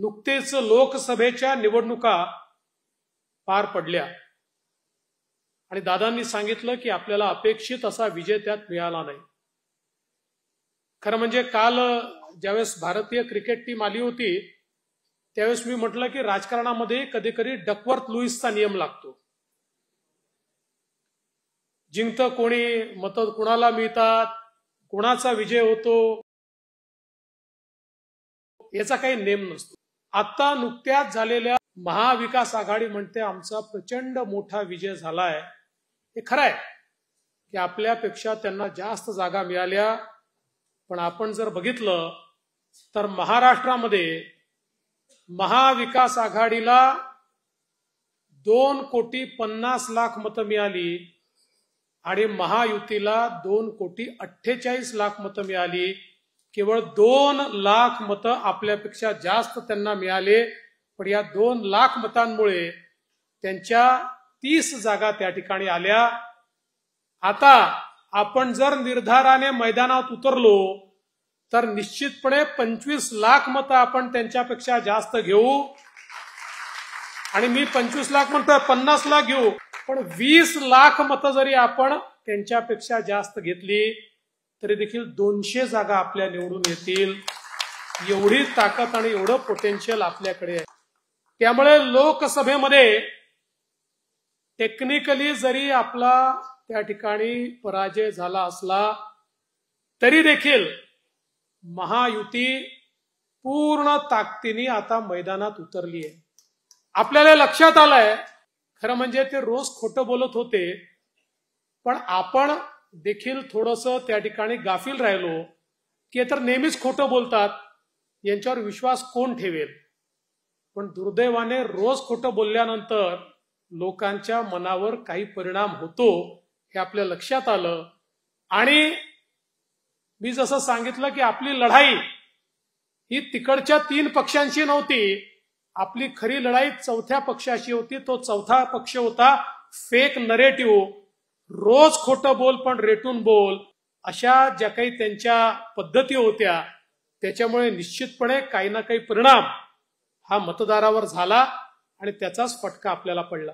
नुकतेच लोकसभेच्या निवडणुका पार पडल्या. आणि दादांनी सांगितलं की आपल्याला अपेक्षित असा विजय त्यात मिळाला नाही. खरं म्हणजे काल ज्यावेळेस भारतीय क्रिकेट टीम आली होती त्यावेळेस मी म्हटलं की राजकारणामध्ये कधी कधी डकवर्थ लुईसचा नियम लागतो. जिंकतं कोणी मत कुणाला मिळतात कुणाचा विजय होतो याचा काही नेम नसतो. आता नुकत्याच झालेल्या महाविकास आघाडी म्हणते आमचा प्रचंड मोठा विजय झालाय. हे खरं आहे की आपल्यापेक्षा त्यांना जास्त जागा मिळाल्या. पण आपण जर बघितलं तर महाराष्ट्रामध्ये महाविकास आघाडीला दोन कोटी पन्नास लाख मतं मिळाली आणि महायुतीला दोन कोटी अठ्ठेचाळीस लाख मतं मिळाली. केवळ दोन लाख मतं आपल्यापेक्षा जास्त त्यांना मिळाले पण या दोन लाख मतांमुळे त्यांच्या तीस जागा त्या ठिकाणी आल्या. आता आपण जर निर्धाराने मैदानात उतरलो तर निश्चितपणे पंचवीस लाख मतं आपण त्यांच्यापेक्षा जास्त घेऊ. आणि मी पंचवीस लाख म्हणतोय पन्नास लाख घेऊ. पण वीस लाख मतं जरी आपण त्यांच्यापेक्षा जास्त घेतली तरी देखील दोनशे जागा आपल्या निवडून येतील. एवढी ताकद आणि एवढं पोटेन्शियल आपल्याकडे आहे. त्यामुळे लोकसभेमध्ये टेक्निकली जरी आपला त्या ठिकाणी पराजय झाला असला तरी देखील महायुती पूर्ण ताकदीने आता मैदानात उतरली आहे आपल्याला लक्षात आलंय खरं म्हणजे ते रोज खोटं बोलत होते पण आपण देखील थोडस त्या ठिकाणी गाफील राहिलो. की तर नेहमीच खोटं बोलतात. यांच्यावर विश्वास कोण ठेवेल? पण दुर्दैवाने रोज खोटं बोलल्यानंतर लोकांच्या मनावर काही परिणाम होतो हे आपल्या लक्षात आलं. आणि मी जसं सांगितलं की आपली लढाई ही तिकडच्या तीन पक्षांशी नव्हती. आपली खरी लढाई चौथ्या पक्षाशी होती. तो चौथा पक्ष होता फेक नरेटिव्ह रोज खोटं बोल पण रेटून बोल अशा ज्या काही त्यांच्या पद्धती होत्या त्याच्यामुळे निश्चितपणे काही ना काही परिणाम हा मतदारावर झाला आणि त्याचाच फटका आपल्याला पडला.